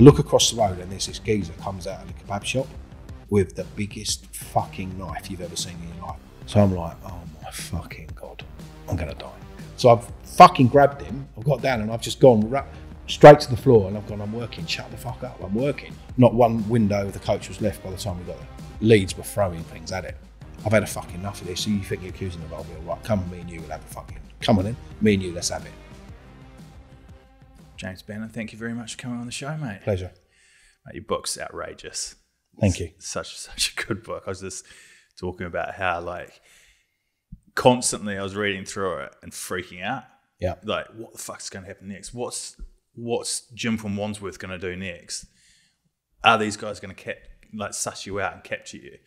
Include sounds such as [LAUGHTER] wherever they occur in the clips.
I look across the road and there's this geezer comes out of the kebab shop with the biggest fucking knife you've ever seen in your life. So I'm like, oh my fucking god, I'm gonna die. So I've fucking grabbed him. I've got down and I've just gone ra- straight to the floor and I've gone, I'm working. Shut the fuck up. I'm working. Not one window of the coach was left by the time we got there. Leeds were throwing things at it. I've had a fucking enough of this. So you think you're accusing the I'll all right. Come on, me and you will have a fucking. Come on in. Me and you, let's have it. James Bannon, thank you very much for coming on the show, mate. Pleasure. Mate, your book's outrageous. Thank you. Such such a good book. I was just talking about how like constantly I was reading through it and freaking out. Yeah. Like, what the fuck's going to happen next? What's what's Jim from Wandsworth going to do next? Are these guys going to cap- like suss you out and capture you?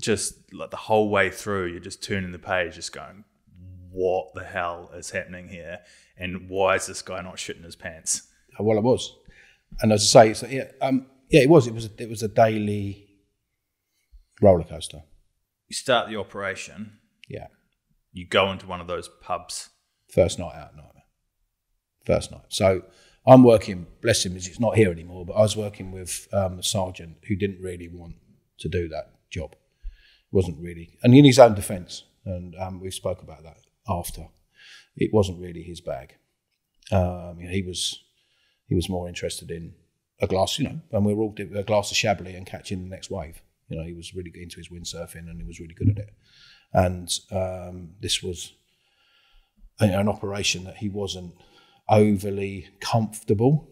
Just like the whole way through, you're just turning the page, just going, "What the hell is happening here?" And why is this guy not shitting his pants? Well, it was, and as I say, so yeah, um, yeah, it was. It was. It was a daily roller coaster. You start the operation, Yeah. you go into one of those pubs. First night out, night. First night. So I'm working. Bless him, he's not here anymore. But I was working with um, a sergeant who didn't really want to do that job. wasn't really, and in his own defence, and um, we spoke about that after. It wasn't really his bag. Um, you know, he was he was more interested in a glass, you know, and we were all a glass of Chablis and catching the next wave. You know, he was really into his windsurfing and he was really good at it. And um, this was a- an operation that he wasn't overly comfortable.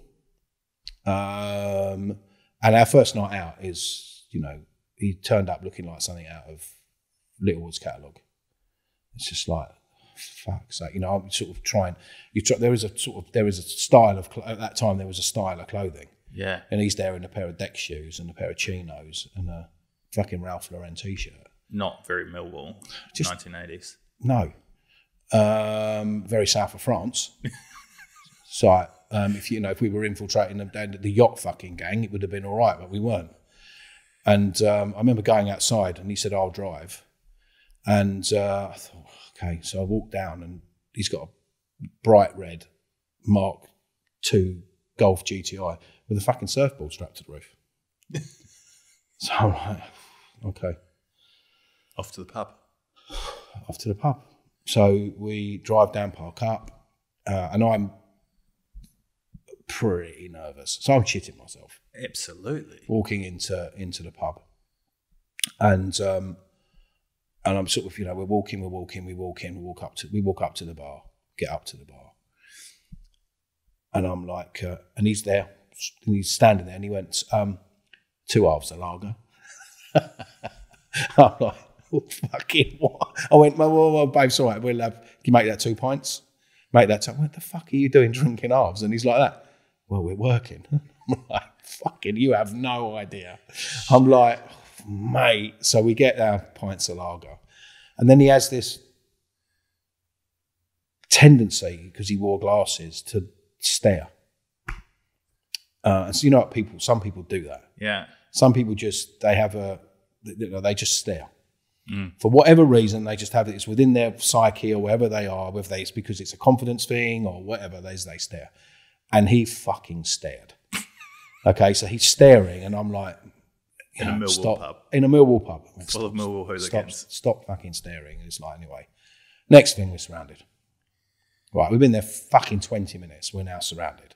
Um, and our first night out is, you know, he turned up looking like something out of Littlewood's catalogue. It's just like, fuck's sake, you know, I'm sort of trying. You try, there is a sort of there is a style of at that time there was a style of clothing, Yeah. and he's there in a pair of deck shoes and a pair of chinos and a fucking Ralph Lauren t-shirt. Not very Millwall, Just- 1980s. No. Um, very south of France. [LAUGHS] so, um, if you know, if we were infiltrating the, the, the yacht fucking gang, it would have been all right, but we weren't. And um, I remember going outside, and he said, "I'll drive." And uh, I thought, okay, so I walked down, and he's got a bright red Mark II Golf GTI with a fucking surfboard strapped to the roof. [LAUGHS] so I'm like, okay Off to the pub. off to the pub. So we drive down Park Up, uh, and I'm pretty nervous. So I'm shitting myself Absolutely. walking into into the pub, and um, and I'm sort of you know we're walking, we're walking, we walk in, we walk up to we walk up to the bar, get up to the bar, and I'm like, uh, and he's there, and he's standing there, and he went, um, two halves of lager. [LAUGHS] I'm like, [LAUGHS] oh, fucking what? I went, well, well, well babe, it's all right. We'll have, can you make that two pints? Make that two. What the fuck are you doing drinking halves? And he's like that. Well, we're working. [LAUGHS] I'm like, fucking, you have no idea. I'm like, mate. So we get our pints of lager. And then he has this tendency, because he wore glasses, to stare. Uh, and so you know what people, some people do that. Yeah. Some people just they have a you know, they just stare for whatever reason. They just have it. It's within their psyche or wherever they are. Whether they, it's because it's a confidence thing or whatever. They they stare, and he fucking stared. [LAUGHS] okay, so he's staring, and I'm like, In a uh, Millwall stop pub. in a Millwall pub. I mean, Full of Millwall stop, hooligans. stop fucking staring. It's like, anyway. Next thing, we're surrounded. Right, we've been there fucking 20 minutes. We're now surrounded.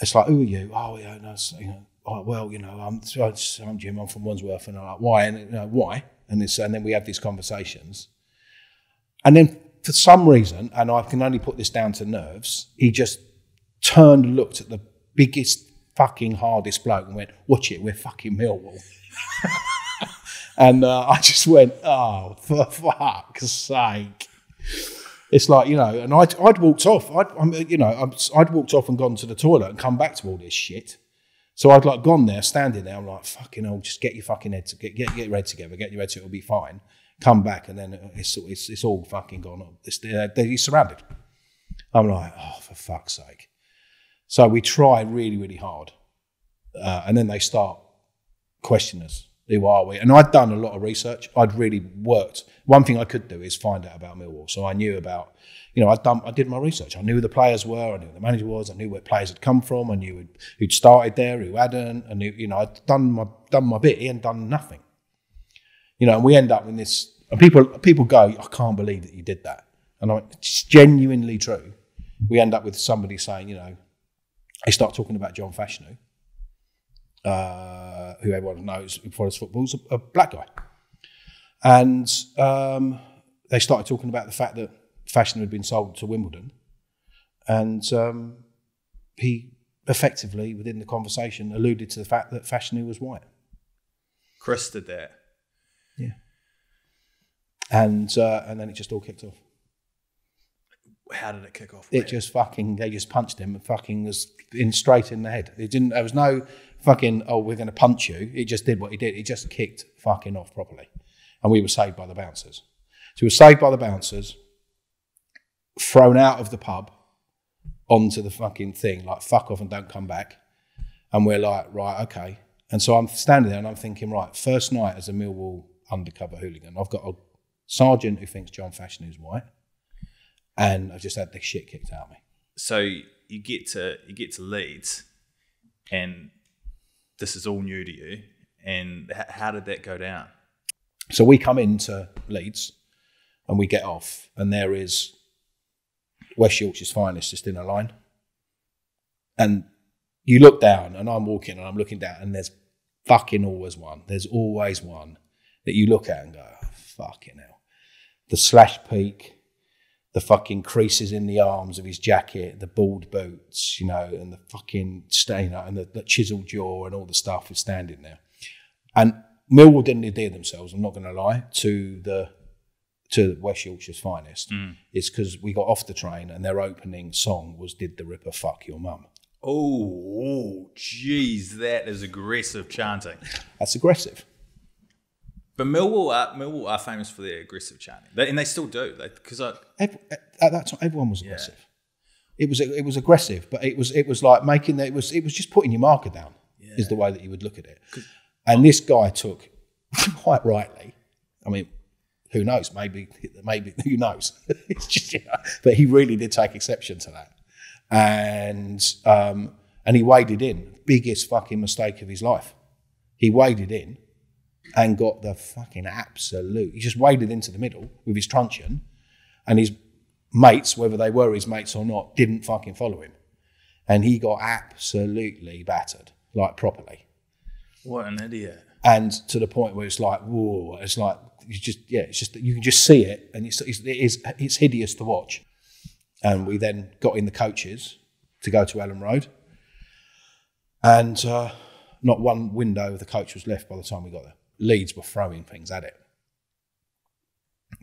It's like, who are you? Oh, yeah, no, you know, oh, well, you know, I'm, I'm Jim, I'm from Wandsworth. And I'm like, why? And, you know, why? And, this, and then we have these conversations. And then for some reason, and I can only put this down to nerves, he just turned and looked at the biggest fucking hardest bloke and went, watch it, we're fucking Millwall. [LAUGHS] and uh, I just went, oh, for fuck's sake. It's like, you know, and I'd, I'd walked off. I'd, I'm, you know, I'm, I'd walked off and gone to the toilet and come back to all this shit. So I'd like gone there, standing there. I'm like, fucking hell, just get your fucking head to get, get, get your head together, get your head to it'll be fine. Come back, and then it's, it's, it's all fucking gone. It's, they're, they're, surrounded. I'm like, oh, for fuck's sake. So we try really, really hard. Uh, and then they start questioning us. Who are we? And I'd done a lot of research. I'd really worked. One thing I could do is find out about Millwall. So I knew about, you know, I'd done, I did my research. I knew who the players were. I knew who the manager was. I knew where players had come from. I knew who'd, who'd started there, who hadn't. I knew, you know, I'd done my done my bit. He hadn't done nothing. You know, and we end up in this. And people people go, I can't believe that you did that. And I went, it's genuinely true. We end up with somebody saying, you know, they start talking about John Fashanu uh, who everyone knows who follows football, is a, a black guy. And um, they started talking about the fact that Fashanu had been sold to Wimbledon. And um, he effectively, within the conversation, alluded to the fact that Fashanu was white. Chris did that. Yeah. And uh, and then it just all kicked off. How did it kick off? It just fucking they just punched him and fucking was in straight in the head. It didn't. There was no fucking oh we're going to punch you. It just did what he did. It just kicked fucking off properly, and we were saved by the bouncers. So we were saved by the bouncers, thrown out of the pub onto the fucking thing like fuck off and don't come back, and we're like right okay. And so I'm standing there and I'm thinking right first night as a Millwall undercover hooligan. I've got a sergeant who thinks John Fashanu is white, and I just had the shit kicked out of me. So you get to you get to Leeds, and this is all new to you. And h- how did that go down? So we come into Leeds and we get off, and there is West Yorkshire's finest just in a line. And you look down, and I'm walking and I'm looking down, and there's fucking always one. There's always one that you look at and go, oh, fucking hell. The slash peak, the fucking creases in the arms of his jacket, the bald boots, you know, and the fucking stain uh, and the, the chiseled jaw and all the stuff is standing there. And Millwall didn't endear themselves, I'm not going to lie, to the to West Yorkshire's finest. Mm. It's because we got off the train and their opening song was "Did the Ripper fuck your mum?" Oh, oh, jeez, that is aggressive chanting. That's aggressive. But Millwall are Millwall are famous for their aggressive chanting, they, and they still do. Because Ev- at that time, everyone was aggressive. It was it was aggressive, but it was it was like making that it was it was just putting your marker down. Is the way that you would look at it. And this guy took [LAUGHS] quite rightly. I mean, who knows? Maybe maybe who knows? [LAUGHS] it's just, you know, but he really did take exception to that, and um, and he waded in. Biggest fucking mistake of his life. He waded in and got the fucking absolute. He just waded into the middle with his truncheon, and his mates, whether they were his mates or not, didn't fucking follow him, and he got absolutely battered, like properly, what an idiot. and to the point where it's like, whoa, it's like you just yeah, it's just you can just see it, and it's it's, it is, it's hideous to watch. And we then got in the coaches to go to Elland Road, and uh, not one window of the coach was left by the time we got there. Leeds were throwing things at it.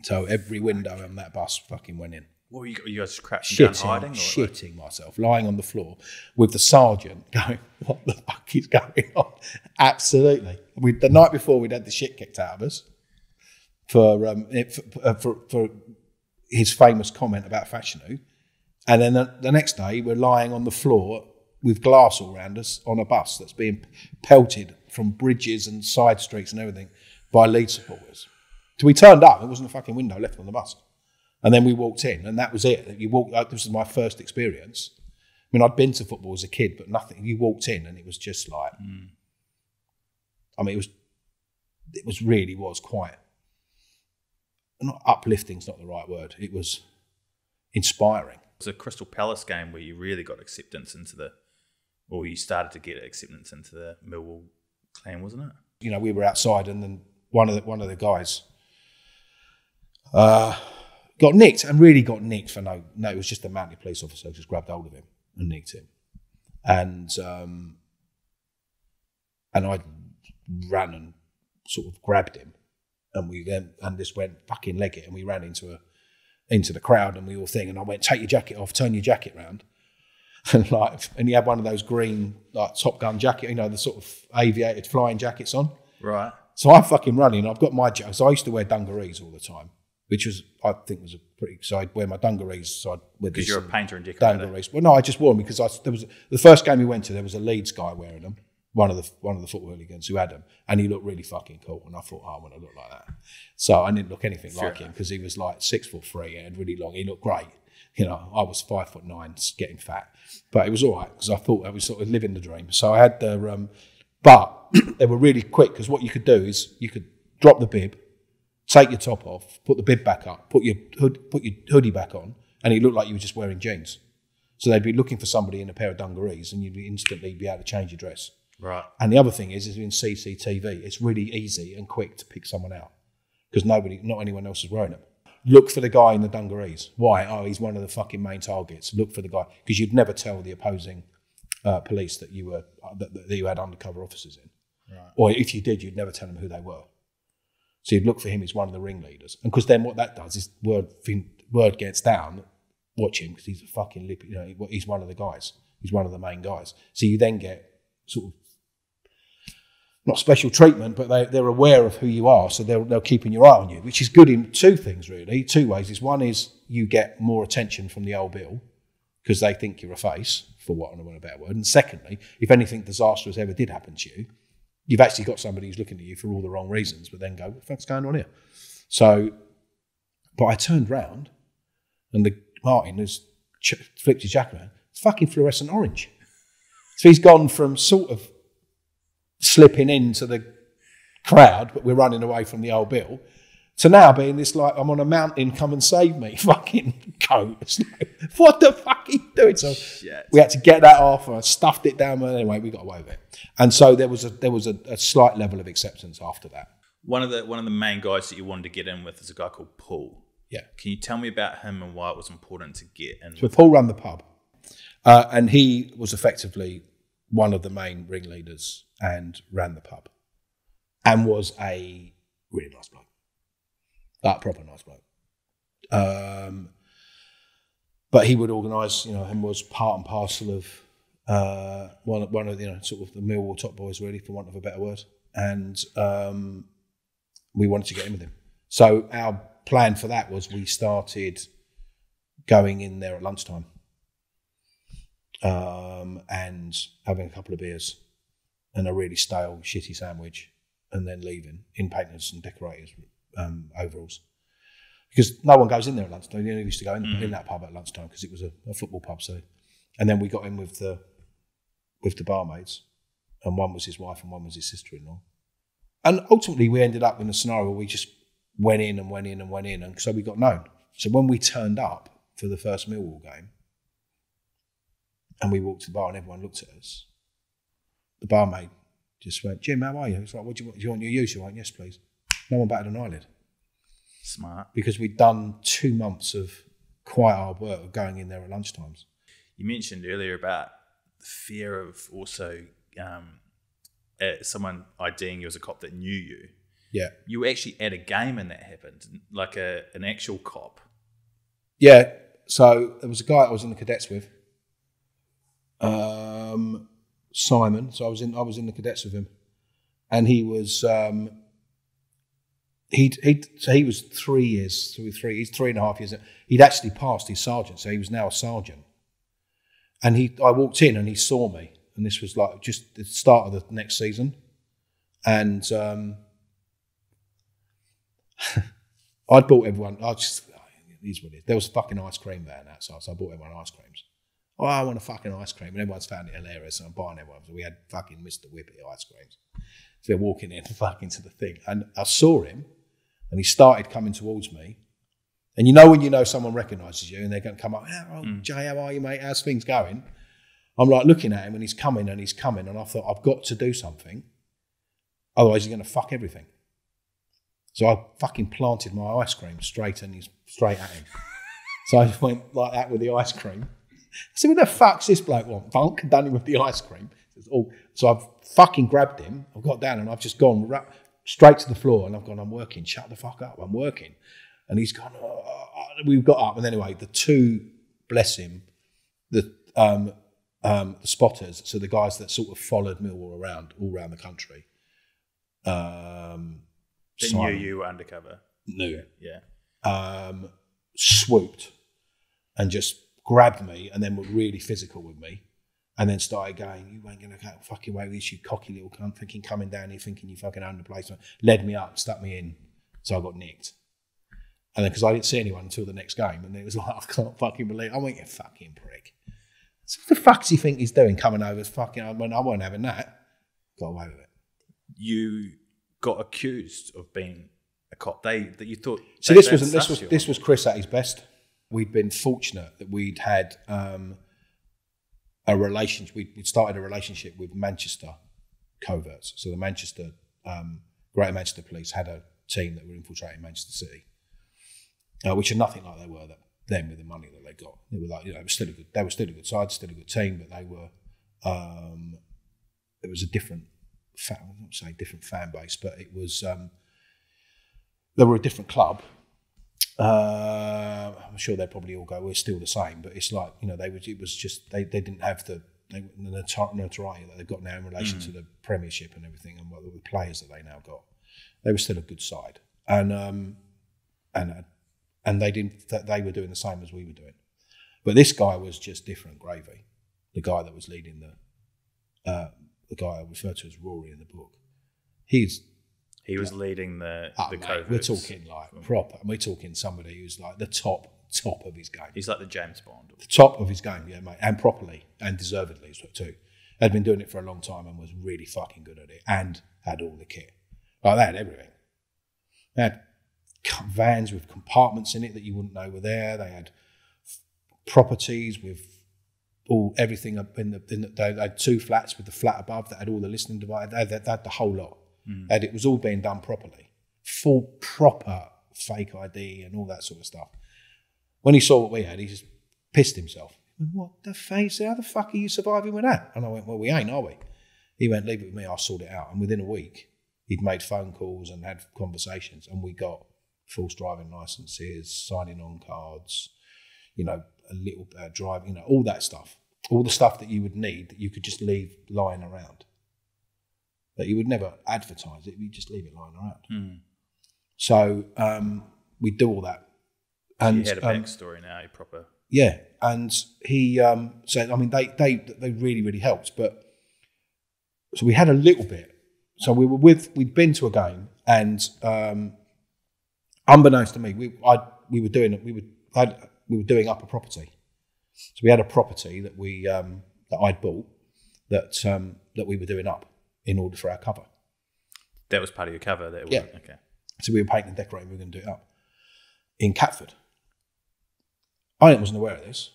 So every window on that bus fucking went in. What were you, you guys down Shitting, hiding? Or shitting myself, lying on the floor with the sergeant [LAUGHS] going, "What the fuck is going on?" Absolutely. We, the night before, we'd had the shit kicked out of us for um, it, for, for, for his famous comment about Fashanu, and then the, the next day, we're lying on the floor with glass all around us on a bus that's being pelted from bridges and side streets and everything by Leeds supporters. So we turned up, there wasn't a fucking window left on the bus. And then we walked in, and that was it. You walked. Like, uh, this was my first experience. I mean, I'd been to football as a kid, but nothing. You walked in, and it was just like. Hmm. I mean, it was. It was really was quite. Not uplifting's not the right word. It was inspiring. It was a Crystal Palace game where you really got acceptance into the, or you started to get acceptance into the Millwall clan, wasn't it? you know, we were outside, and then one of the one of the guys uh, got nicked, and really got nicked for no, no. It was just a mounted police officer just grabbed hold of him and nicked him, and um, and I ran and sort of grabbed him, and we then and this went fucking leg it, and we ran into a into the crowd, and we all thing, and I went take your jacket off, turn your jacket round. And like, and he had one of those green like Top Gun jacket, you know, the sort of aviated flying jackets on. Right. So I'm fucking running. I've got my jacket. So I used to wear dungarees all the time, which was I think was a pretty. So I'd wear my dungarees. So I'd wear Because you're a painter and decorator. dungarees. Well, no, I just wore them because I, there was the first game we went to. There was a Leeds guy wearing them, one of the one of the football hooligans who had him, and he looked really fucking cool. And I thought, oh, I want to look like that. So I didn't look anything Fair like him because he was like six foot three and really long. He looked great. You know, I was five foot nine, getting fat, but it was all right because I thought I was sort of living the dream. So I had the, um, but [CLEARS THROAT] they were really quick because what you could do is you could drop the bib, take your top off, put the bib back up, put your hood, put your hoodie back on, and it looked like you were just wearing jeans. So they'd be looking for somebody in a pair of dungarees, and you'd instantly be able to change your dress. Right. And the other thing is, is in CCTV, it's really easy and quick to pick someone out because nobody, not anyone else is wearing them. Look for the guy in the dungarees. Why? Oh, he's one of the fucking main targets. Look for the guy because you'd never tell the opposing uh, police that you were uh, that, that you had undercover officers in, Right. or if you did, you'd never tell them who they were. So you'd look for him as one of the ringleaders, and because then what that does is word thing, word gets down. Watch him because he's a fucking lip. You know, he's one of the guys. He's one of the main guys. So you then get sort of not special treatment, but they, they're aware of who you are, so they're, they're keeping your eye on you, which is good in two things, really. Two ways. Is one is you get more attention from the old bill because they think you're a face, for what I want a better word. And secondly, if anything disastrous ever did happen to you, you've actually got somebody who's looking at you for all the wrong reasons, but then go, what the fuck's going on here? So, but I turned round and the Martin has ch- flipped his jacket around. It's fucking fluorescent orange. So he's gone from sort of slipping into the crowd, but we're running away from the old bill, to now being this like, I'm on a mountain, come and save me, [LAUGHS] fucking coat. It's like, what the fuck are you doing? So Shit. we had to get that off. I stuffed it down, but anyway, we got away with it. And so there was a there was a, a slight level of acceptance after that. One of the one of the main guys that you wanted to get in with is a guy called Paul. Yeah. Can you tell me about him and why it was important to get in? So Paul ran the pub, uh, and he was effectively one of the main ringleaders and ran the pub, and was a really nice bloke, that proper nice bloke. Um, but he would organise, you know, and was part and parcel of uh, one one of the, you know sort of the Millwall top boys, really, for want of a better word. And um, we wanted to get in with him. So our plan for that was we started going in there at lunchtime um, and having a couple of beers and a really stale, shitty sandwich, and then leaving in painters and decorators um, overalls. Because no one goes in there at lunchtime. You only used to go in, in that pub at lunchtime because it was a, a football pub. So, and then we got in with the with the barmaids, and one was his wife and one was his sister-in-law. And ultimately, we ended up in a scenario where we just went in and went in and went in, and so we got known. So when we turned up for the first Millwall game, and we walked to the bar, and everyone looked at us, the barmaid just went, "Jim, how are you?" It's like, "What do you want? Do you want your usual?" I went, "Yes, please." No one batted an eyelid Smart. because we'd done two months of quite hard work of going in there at lunchtimes. You mentioned earlier about the fear of also um, uh, someone IDing you as a cop that knew you. Yeah, You were actually at a game and that happened, like a an actual cop. yeah. So there was a guy I was in the cadets with, um, Simon. So I was in I was in the cadets with him, and he was um, he he so he was three years three three he's three and a half years. He'd actually passed his sergeant, so he was now a sergeant. And he I walked in and he saw me, and this was like just the start of the next season, and. Um, [LAUGHS] I'd bought everyone. I just it is. There was a fucking ice cream van outside, so I bought everyone ice creams. Oh, I want a fucking ice cream, and everyone's found it hilarious. So I'm buying everyone. So we had fucking Mr. Whippy ice creams. So they're walking in [LAUGHS] fucking to the thing, and I saw him, and he started coming towards me. And you know when you know someone recognises you, and they're going to come up. Oh, mm. Jay, how are you, mate? How's things going? I'm like looking at him, and he's coming, and he's coming, and I thought I've got to do something, otherwise he's going to fuck everything. So I fucking planted my ice cream straight and he's straight at him. [LAUGHS] so I just went like that with the ice cream. I said, "What the fuck's this bloke want? Funk done him with the ice cream." All- So I've fucking grabbed him. I've got down and I've just gone ra- straight to the floor and I've gone, "I'm working. Shut the fuck up. I'm working." And he's gone. "Oh, oh, oh." We've got up and anyway, the two, bless him, the um, um, the spotters, so the guys that sort of followed Millwall around all around the country. Um, That knew you were undercover. knew Yeah. um, swooped and just grabbed me and then were really physical with me and then started going, "You ain't gonna go fucking away with this, you cocky little cunt." Thinking coming down here, thinking you fucking own the place. Led me up, stuck me in, so I got nicked. And then because I didn't see anyone until the next game, and it was [LAUGHS] like, I can't fucking believe. I went, you fucking prick. So what the fuck does he think he's doing coming over? Fucking, I mean, I wasn't having that. Got away with it. You got accused of being a cop. They that you thought. So they- this was this was this was Chris at his best. We'd been fortunate that we'd had um, a relationship. We'd, started a relationship with Manchester coverts. So the Manchester um, Greater Manchester Police had a team that were infiltrating Manchester City, uh, which are nothing like they were that, then with the money that they got. They were like you know, it was still a good. They were still a good side, still a good team, but they were. Um, it was a different, fan, I won't say different fan base, but it was. Um, they were a different club. Uh, I'm sure they'd probably all go. We're still the same, but it's like you know they was. It was just they, they didn't have the they, the notoriety that they've got now in relation to the Premiership and everything, and what the players that they now got. They were still a good side, and um, and uh, and they didn't. They were doing the same as we were doing, but this guy was just different gravy. The guy that was leading the uh, the guy I refer to as Rory in the book. He's He was leading the Oh, the mate, we're talking like proper. and We're talking somebody who's like the top top of his game, He's like the James Bond. the top of his game, yeah, mate, and properly and deservedly too. Had been doing it for a long time and was really fucking good at it, and had all the kit. Like they had everything. They had vans with compartments in it that you wouldn't know were there. They had f- properties with all everything up in the, in the they had two flats with the flat above that had all the listening devices. They had, they had the whole lot, and it was all being done properly, full proper fake ID and all that sort of stuff. When he saw what we had, he just pissed himself. What the face? How the fuck are you surviving with that? And I went, well, we ain't, are we? He went, leave it with me. I'll sort it out. And within a week, he'd made phone calls and had conversations, and we got false driving licenses, signing on cards, you know, a little uh, driving, you know, all that stuff, all the stuff that you would need that you could just leave lying around. That you would never advertise it, you just leave it lying around. Hmm. So um, we do all that, and had a um, backstory now. Proper. yeah, and he um, said, I mean, they they they really really helped, but so we had a little bit. So we were with we'd been to a game, and um, unbeknownst to me, we I we were doing we were had, we were doing up a property. So we had a property that we um, that I'd bought that um, that we were doing up in order for our cover. That was part of your cover. That Yeah. was, Okay. So we were painting and decorating, we were going to do it up in Catford. I wasn't aware of this,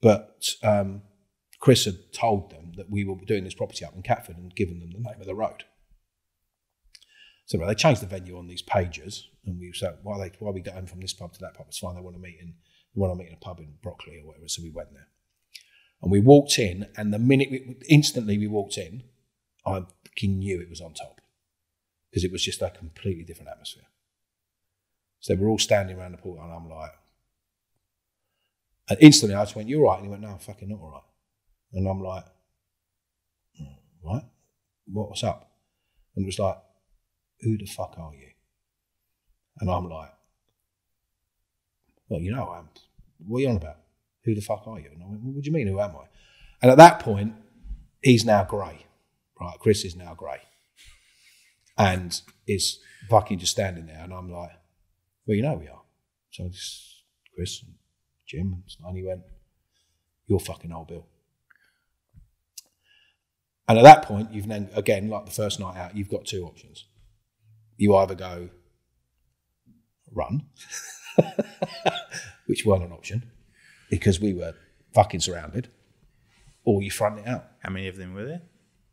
but um, Chris had told them that we were doing this property up in Catford and given them the name of the road. So well, they changed the venue on these pages, and we said, "Why they? Why we going from this pub to that pub? It's fine. They want to meet in, they want to meet in a pub in Brockley or whatever." So we went there, and we walked in, and the minute we instantly we walked in, I knew it was on top because it was just a completely different atmosphere. So we're all standing around the pool, and I'm like, and instantly I just went, "You're right," and he went, "No, I'm fucking not all right," and I'm like, "Mm, "Right, what, what's up?" And it was like, "Who the fuck are you?" And I'm like, "Well, you know, I'm. What are you on about? Who the fuck are you?" And I went, "What do you mean? Who am I?" And at that point, he's now grey, right? Chris is now grey and is fucking just standing there, and I'm like, "Well, you know we are." So this Chris and Jim and he went, "You're fucking old Bill." And at that point, you've then again, like the first night out, you've got two options. You either go run, [LAUGHS] which weren't an option because we were fucking surrounded, or you front it out. How many of them were there?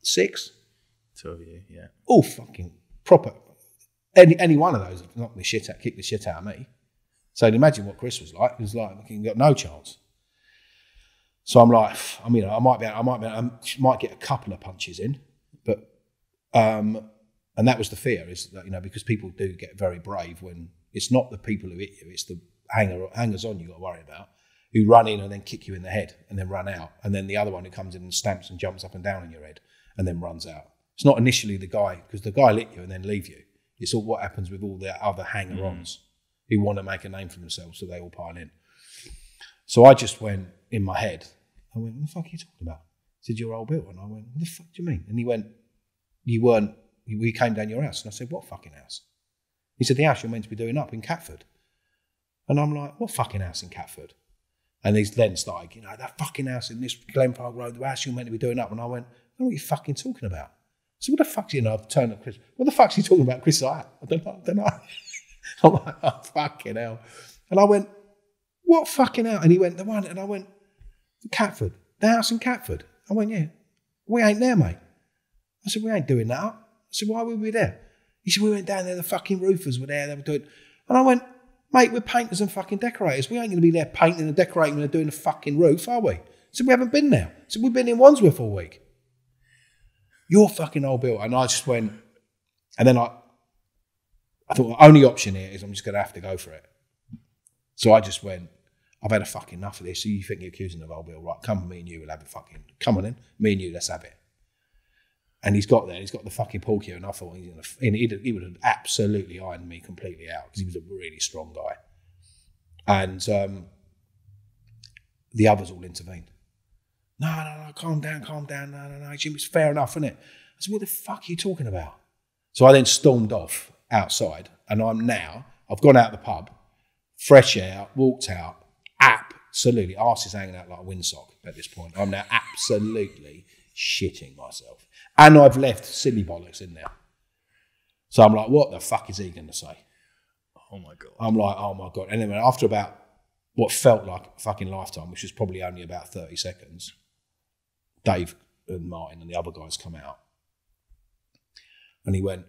Six, Two of you. Yeah. all fucking proper. Any any one of those would knock the shit out, kick the shit out of me. So imagine what Chris was like. He was like, fucking got no chance. So I'm like, I mean, I might be, I might be, I might get a couple of punches in, but, um, and that was the fear is that you know because people do get very brave when it's not the people who hit you, it's the hanger hangers on you got to worry about who run in and then kick you in the head and then run out, and then the other one who comes in and stamps and jumps up and down on your head and then runs out. It's not initially the guy because the guy lit you and then leave you. It's all what happens with all the other hanger-ons hmm. who want to make a name for themselves, so they all pile in. So I just went in my head. I went, "What the fuck are you talking about?" said, You're old Bill. And I went, What the fuck do you mean? And he went, You weren't, we came down your house. And I said, What fucking house? He said, The house you're meant to be doing up in Catford. And I'm like, What fucking house in Catford? And he's then started, you know, that fucking house in this Glen Park Road, the house you're meant to be doing up. And I went, I don't know what you're fucking talking about. So what the fuck's you know? I've turned Chris. What the fuck's he talking about, Chris? I, I don't know. I don't know. [LAUGHS] I'm like, oh fucking hell. And I went, what fucking hell? And he went, the one. And I went, Catford, the house in Catford. I went, yeah. We ain't there, mate. I said, we ain't doing that. I said, why would we there? He said, we went down there. The fucking roofers were there. They were doing. And I went, mate, we're painters and fucking decorators. We ain't going to be there painting and decorating and doing the fucking roof, are we? Said, we haven't been there. Said, we've been in Wandsworth all week you're fucking old Bill. And I just went, and then I, I thought the only option here is I'm just going to have to go for it. So I just went, I've had a fucking enough of this. So you think you're accusing of old Bill, right? Come me and you will have a fucking, come on in, me and you, let's have it. And he's got there, he's got the fucking pork here, and I thought he's gonna, and he, he would have absolutely ironed me completely out because he was a really strong guy. And um, the others all intervened. No, no, no, calm down, calm down. No, no, no, Jim, it's fair enough, isn't it? I said, what the fuck are you talking about? So I then stormed off outside, and I'm now, I've gone out of the pub, fresh air, walked out, absolutely, arse is hanging out like a windsock at this point. I'm now absolutely shitting myself. And I've left silly bollocks in there. So I'm like, what the fuck is he going to say? Oh my god. I'm like, oh my God. Anyway, after about what felt like a fucking lifetime, which was probably only about 30 seconds, Dave and Martin and the other guys come out. And he went,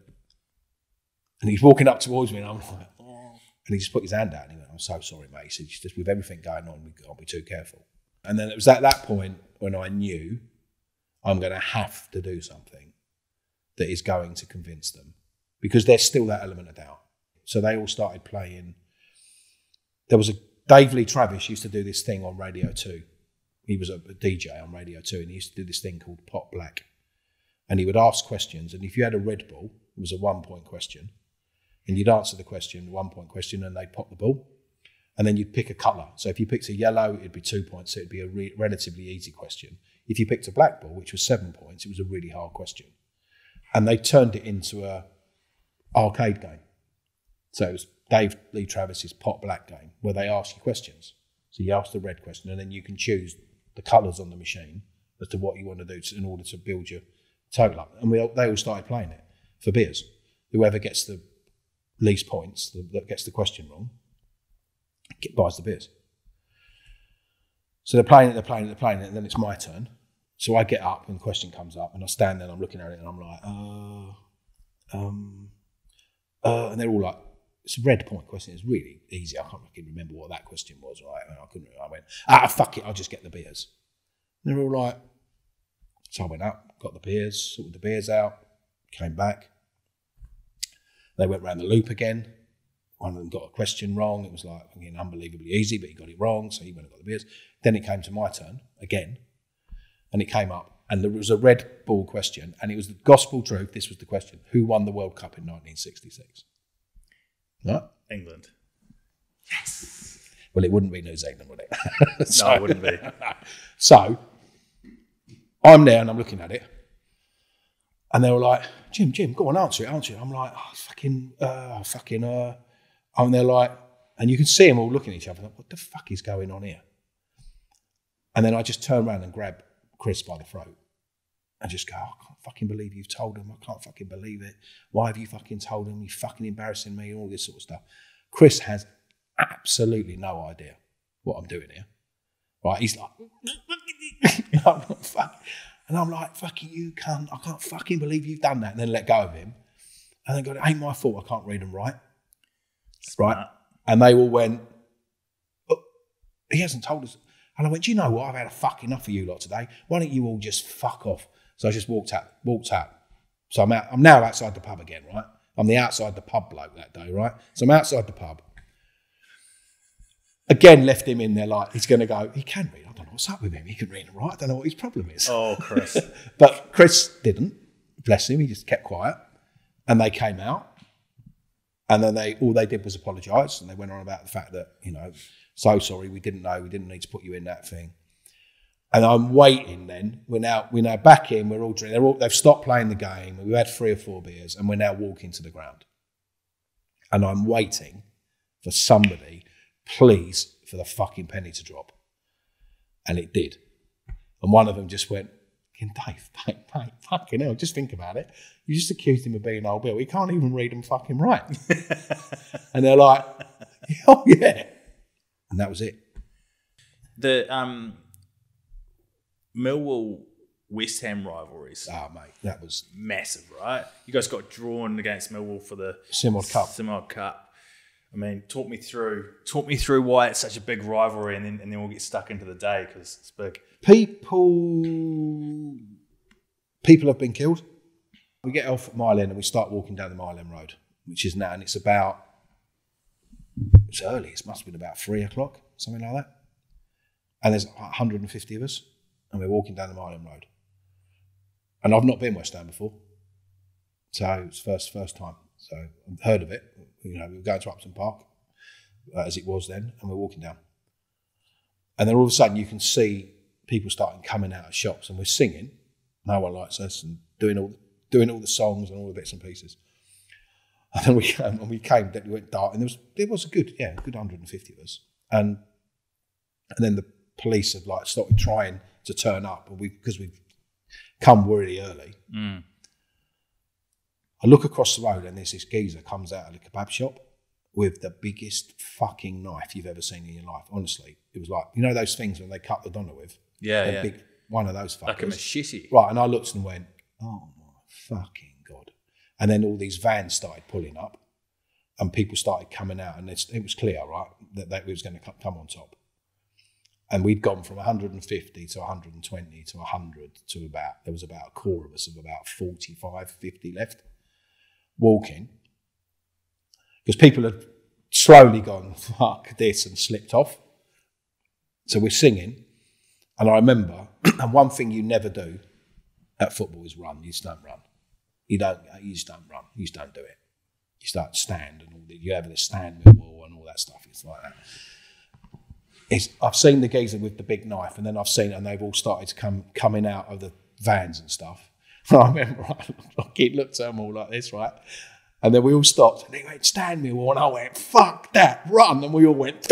and he's walking up towards me, and I'm like, oh. And he just put his hand out and he went, I'm so sorry, mate. He said, just with everything going on, we can't be too careful. And then it was at that point when I knew I'm going to have to do something that is going to convince them because there's still that element of doubt. So they all started playing. There was a Dave Lee Travis used to do this thing on Radio 2 he was a, DJ on Radio 2 and he used to do this thing called Pot Black. And he would ask questions. And if you had a red ball, it was a one point question. And you'd answer the question, one point question, and they'd pop the ball. And then you'd pick a colour. So if you picked a yellow, it'd be two points. So it'd be a re- relatively easy question. If you picked a black ball, which was seven points, it was a really hard question. And they turned it into a arcade game. So it was Dave Lee Travis's Pot Black game, where they ask you questions. So you ask the red question, and then you can choose the colours on the machine as to what you want to do to, in order to build your total up. And we all, they all started playing it for beers. Whoever gets the least points, the, that gets the question wrong, get, buys the beers. So they're playing it, they're playing it, they're playing it, and then it's my turn. So I get up and the question comes up, and I stand there and I'm looking at it and I'm like, uh, um, uh, and they're all like, it's a red point question. It's really easy. I can't fucking remember what that question was. Right? I couldn't. I went, ah, fuck it. I'll just get the beers. And they're all like, so I went up, got the beers, sorted the beers out, came back. They went round the loop again. One of them got a question wrong. It was like again, unbelievably easy, but he got it wrong, so he went and got the beers. Then it came to my turn again, and it came up, and there was a red ball question, and it was the gospel truth. This was the question: Who won the World Cup in 1966? What? England. Yes. Well, it wouldn't be New Zealand, would it? so, [LAUGHS] no, it wouldn't be. [LAUGHS] so I'm there and I'm looking at it. And they were like, Jim, Jim, go on, answer it, answer it. I'm like, oh, fucking, uh, fucking, uh. And they're like, and you can see them all looking at each other, like, what the fuck is going on here? And then I just turn around and grab Chris by the throat and just go, oh, I can't fucking believe you've told him. I can't fucking believe it. Why have you fucking told him? You fucking embarrassing me and all this sort of stuff. Chris has absolutely no idea what I'm doing here. Right? He's like, [LAUGHS] I'm fuck. And I'm like, fucking you cunt. I can't fucking believe you've done that. And then let go of him. And then go, it ain't my fault. I can't read and write. Smart. Right? And they all went, oh, he hasn't told us. And I went, do you know what? I've had a fuck enough of you lot today. Why don't you all just fuck off? So I just walked out, walked out. So I'm out, I'm now outside the pub again, right? I'm the outside the pub bloke that day, right? So I'm outside the pub. Again, left him in there like he's going to go. He can read. I don't know what's up with him. He can read and write. I don't know what his problem is. Oh, Chris. [LAUGHS] but Chris didn't. Bless him. He just kept quiet. And they came out. And then they all they did was apologise. And they went on about the fact that, you know, so sorry, we didn't know, we didn't need to put you in that thing. And I'm waiting. Then we're now we're now back in. We're all drinking. They're all, they've stopped playing the game. We've had three or four beers, and we're now walking to the ground. And I'm waiting for somebody, please, for the fucking penny to drop. And it did. And one of them just went, "Fucking Dave, mate, mate, fucking hell, just think about it. You just accused him of being old Bill. He can't even read them fucking right. [LAUGHS] and they're like, oh yeah. And that was it. The um, Millwall West Ham rivalries Ah, mate, that was massive, right? You guys got drawn against Millwall for the Simod Cup. Simod Cup. I mean, talk me through talk me through why it's such a big rivalry, and then and then we'll get stuck into the day because it's big. People, people have been killed. We get off at Mile End and we start walking down the Mile End Road, which is now, and it's about, it's early, it must have been about three o'clock, something like that. And there's 150 of us, and we're walking down the End Road. And I've not been West Ham before. So it's first first time. So I've heard of it. You know, we were going to Upton Park, uh, as it was then, and we're walking down. And then all of a sudden you can see people starting coming out of shops and we're singing. No one likes us and doing all doing all the songs and all the bits and pieces. And then we came [LAUGHS] and we came that we went dark and there was there was a good yeah, a good 150 of us. And and then the police had like started trying to turn up and we because we've come really early. Mm. I look across the road and there's this geezer comes out of the kebab shop with the biggest fucking knife you've ever seen in your life. Honestly, it was like you know those things when they cut the doner with. Yeah, They're yeah. big, one of those fuckers. Like a machete. Right, and I looked and went, "Oh my fucking god!" And then all these vans started pulling up, and people started coming out, and it was clear, right, that that was going to come on top. And we'd gone from 150 to 120 to 100 to about there was about a core of us of about 45, 50 left, walking because people had slowly gone fuck this and slipped off. So we're singing, and I remember, [CLEARS THROAT] and one thing you never do at football is run. You just don't run. You don't. You just don't run. You just don't do it. You start stand and all the, you have the stand wall and all that stuff. It's like that. It's, I've seen the geezer with the big knife, and then I've seen, and they've all started to come coming out of the vans and stuff. And [LAUGHS] I remember [LAUGHS] I looked at them all like this, right? And then we all stopped, and they went stand me and I went fuck that, run, and we all went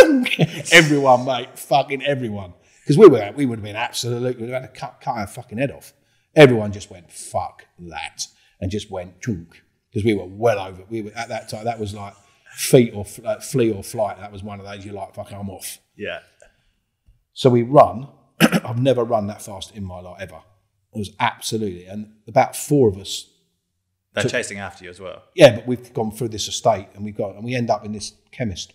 everyone, mate, fucking everyone, because we were we would have been absolutely we would have had to cut cut our fucking head off. Everyone just went fuck that, and just went chunk because we were well over. We were at that time. That was like feet or fl- like flee or flight. That was one of those you like fucking I'm off. Yeah. So we run. [CLEARS THROAT] I've never run that fast in my life ever. It was absolutely, and about four of us. They're chasing after you as well. Yeah, but we've gone through this estate, and we've got, and we end up in this chemist.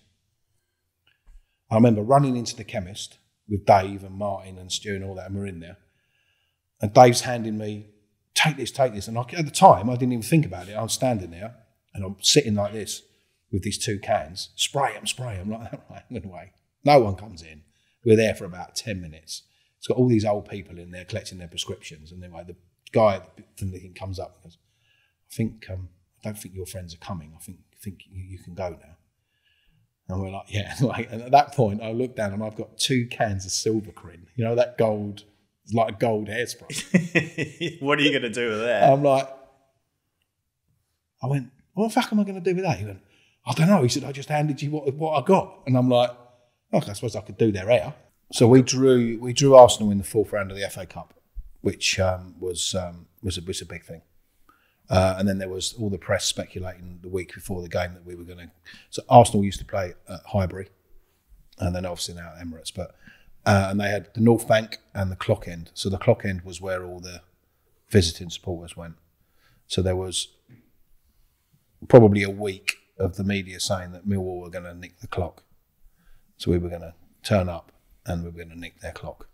I remember running into the chemist with Dave and Martin and Stu and all that, and we're in there. And Dave's handing me, take this, take this. And I, at the time, I didn't even think about it. I'm standing there, and I'm sitting like this with these two cans. Spray them, spray them. Like that, [LAUGHS] right, went away. No one comes in. We're there for about 10 minutes. It's got all these old people in there collecting their prescriptions. And anyway, the guy from the thing comes up and goes, I think, um, I don't think your friends are coming. I think, think you, you can go now. And we're like, yeah. [LAUGHS] Like, and at that point, I look down and I've got two cans of Silvikrin. You know, that gold, it's like a gold hairspray. [LAUGHS] what are you going to do with that? I'm like, I went, what the fuck am I going to do with that? He went, I don't know. He said, I just handed you what, what I got. And I'm like, okay, I suppose I could do their hair. So we drew we drew Arsenal in the fourth round of the FA Cup, which um, was um, was a was a big thing. Uh, and then there was all the press speculating the week before the game that we were going to. So Arsenal used to play at Highbury, and then obviously now at Emirates. But uh, and they had the North Bank and the Clock End. So the Clock End was where all the visiting supporters went. So there was probably a week of the media saying that Millwall were going to nick the clock. So we were going to turn up and we were going to nick their clock.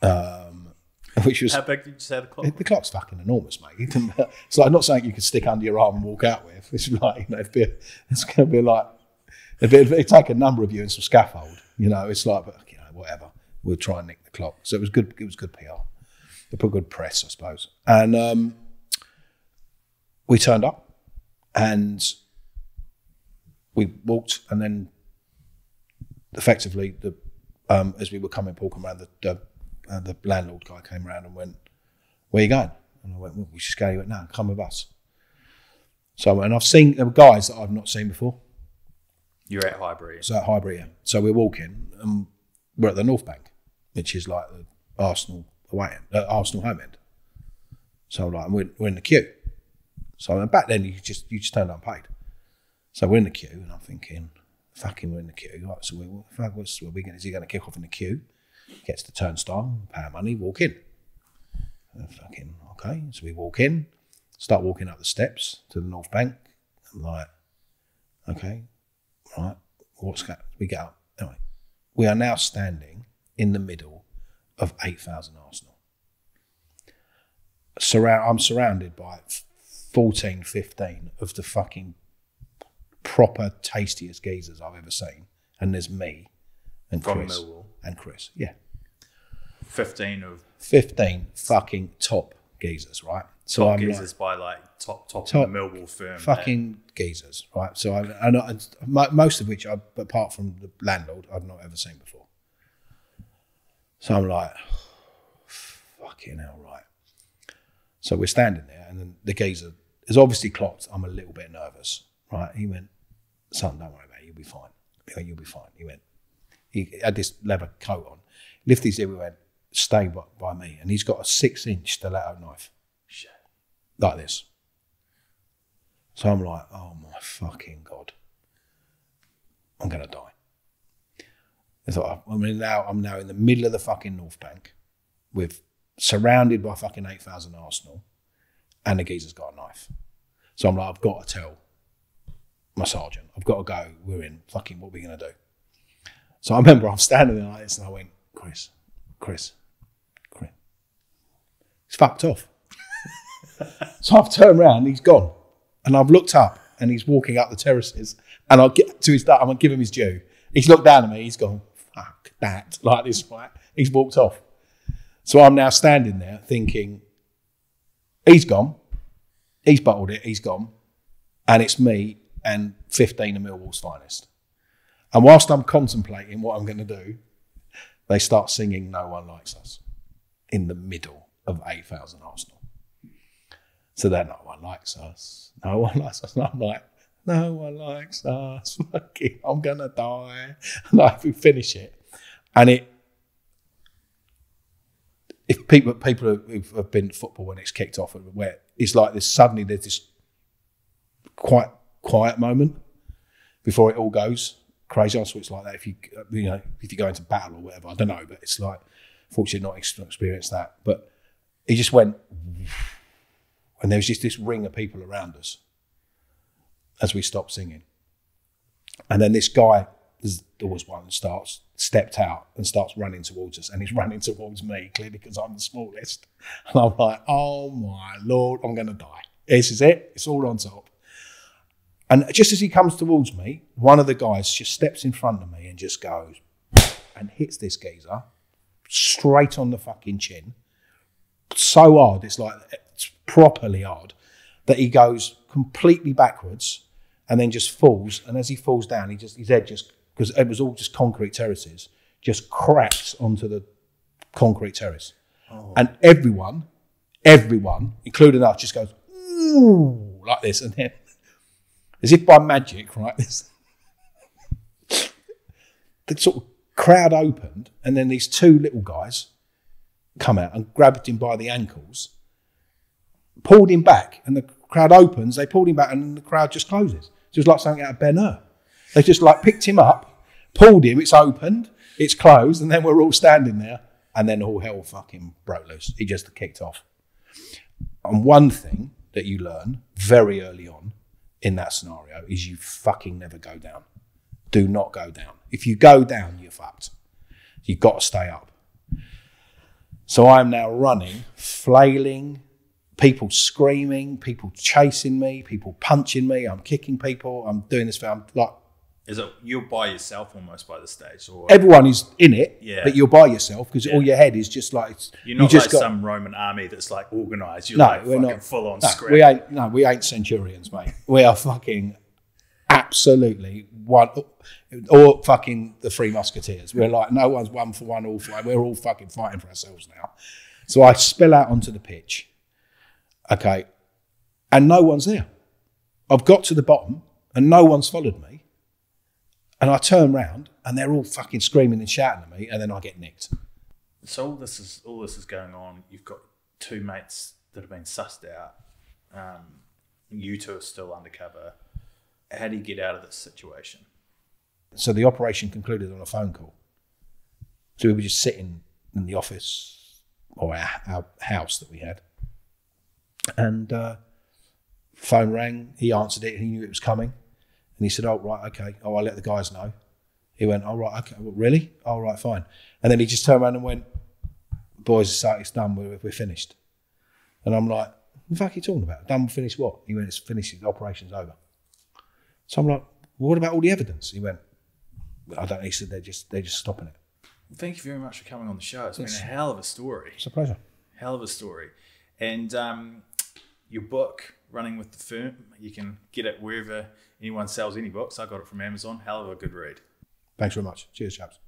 Um, [LAUGHS] which was How big did you say the clock? the clock's fucking enormous, mate. [LAUGHS] It's like not something you could stick under your arm and walk out with. It's like you know, it'd be, it's going to be like it'd, be, it'd take a number of you and some scaffold. You know, it's like, but you know, whatever. We'll try and nick the clock. So it was good. It was good PR. They put good press, I suppose. And um, we turned up, and we walked, and then effectively the um, as we were coming, walking around, the the, uh, the landlord guy came around and went, "Where are you going?" And I went, well, "We just go." He went, "No, come with us." So, and I've seen there were guys that I've not seen before. You're at Highbury. So at Highbury, yeah. So we're walking, and we're at the North Bank, which is like the Arsenal away end, uh, Arsenal home end. So like we're, we're in the queue. So and back then you just you just turned up and paid. So we're in the queue, and I'm thinking, fucking, we're in the queue. Right, so we, fuck, what's, what we going? Is he going to kick off in the queue? Gets the turnstile, pay money, walk in. And fucking okay. So we walk in, start walking up the steps to the North Bank. I'm like, okay, right. What's that? We get up. Anyway, we are now standing in the middle of 8,000 Arsenal. Surround, I'm surrounded by 14, 15 of the fucking proper tastiest geezers I've ever seen. And there's me and From Chris Millwall. and Chris. Yeah. 15 of 15 fucking top geezers, right? So top I'm like, geezers by like top top, Top- of the Millwall firm. fucking geezers, right? So I, and I, mo- most of which, I, apart from the landlord, I've not ever seen before. So I'm like, fucking hell, right? So we're standing there, and then the geezer is obviously clocked. I'm a little bit nervous, right? He went, "Son, don't worry, about it. You'll be fine. He went, You'll be fine." He went, he had this leather coat on. Lifted his we went, "Stay by, by me," and he's got a six-inch stiletto knife Shit. like this. So I'm like, oh my fucking god, I'm gonna die. I thought, I mean, now I'm now in the middle of the fucking North Bank, with surrounded by fucking eight thousand Arsenal, and the geezer's got a knife. So I'm like, I've got to tell my sergeant, I've got to go. We're in. Fucking, what are we gonna do? So I remember I'm standing there like this, and I went, Chris, Chris, Chris, he's fucked off. [LAUGHS] So I've turned around, he's gone. And I've looked up and he's walking up the terraces. And I'll get to his, I'm going to give him his due. He's looked down at me, he's gone, fuck that, [LAUGHS] like this, right? He's walked off. So I'm now standing there thinking, he's gone. He's bottled it, he's gone. And it's me and 15 of Millwall's finest. And whilst I'm contemplating what I'm going to do, they start singing No One Likes Us in the middle of 8,000 Arsenal. So then no one likes us. No one likes us. And I'm like, no one likes us. [LAUGHS] I'm gonna die. Like we finish it, and it. If people people who have been to football when it's kicked off, where it's like this suddenly there's this quite quiet moment before it all goes crazy. I saw it's like that if you you know if you go into battle or whatever. I don't know, but it's like fortunately not experienced that. But he just went and there was just this ring of people around us as we stopped singing. And then this guy, There was one, that starts stepped out and starts running towards us, and he's [LAUGHS] running towards me clearly because I'm the smallest. And I'm like, oh my lord, I'm going to die. This is it. It's all on top. And just as he comes towards me, one of the guys just steps in front of me and just goes and hits this geezer straight on the fucking chin so hard, it's like it's properly hard, that he goes completely backwards and then just falls. And as he falls down, he just his head just because it was all just concrete terraces, just cracks onto the concrete terrace. Oh. And everyone, everyone, including us, just goes ooh like this, and then as if by magic, right? [LAUGHS] The sort of crowd opened, and then these two little guys come out and grabbed him by the ankles, pulled him back, and the crowd opens. They pulled him back, and the crowd just closes. It was like something out of Ben Hur. They just like picked him up, pulled him. It's opened, it's closed, and then we're all standing there, and then all hell fucking broke loose. He just kicked off. And one thing that you learn very early on in that scenario is you fucking never go down. Do not go down. If you go down, you're fucked. You've got to stay up. So I'm now running, flailing, people screaming, people chasing me, people punching me. I'm kicking people. I'm doing this. I'm like Is it you're by yourself almost by the stage, or everyone is in it, Yeah. but you're by yourself because all your head is just like you're you not just like got. some Roman army that's like organised. You're no, like we're fucking not full on no, script. We ain't no, we ain't centurions, mate. We are fucking absolutely one, or fucking the Three Musketeers. We're like, no one's one for one, all for one. We're all fucking fighting for ourselves now. So I spill out onto the pitch, okay, and no one's there. I've got to the bottom and no one's followed me. And I turn round and they're all fucking screaming and shouting at me, and then I get nicked. So all this is all this is going on. You've got two mates that have been sussed out. Um, you two are still undercover. How do you get out of this situation? So the operation concluded on a phone call. So we were just sitting in the office or our, our house that we had, and uh, phone rang. He answered it. He knew it was coming, and he said, "Oh right, okay. Oh, I'll let the guys know." He went, "Oh right, okay. Well, really? Oh right, fine." And then he just turned around and went, "Boys, it's, it's done. We're, we're finished." And I'm like, "What the fuck are you talking about? Done? Finished what?" He went, "It's finished. The operation's over." So I'm like, well, "What about all the evidence?" He went, "I don't." know. He said, "They're just they're just stopping it." Thank you very much for coming on the show. It's been a hell of a story. It's a pleasure. Hell of a story. And um, your book, Running with the Firm, you can get it wherever anyone sells any books. I got it from Amazon. Hell of a good read. Thanks very much. Cheers, chaps.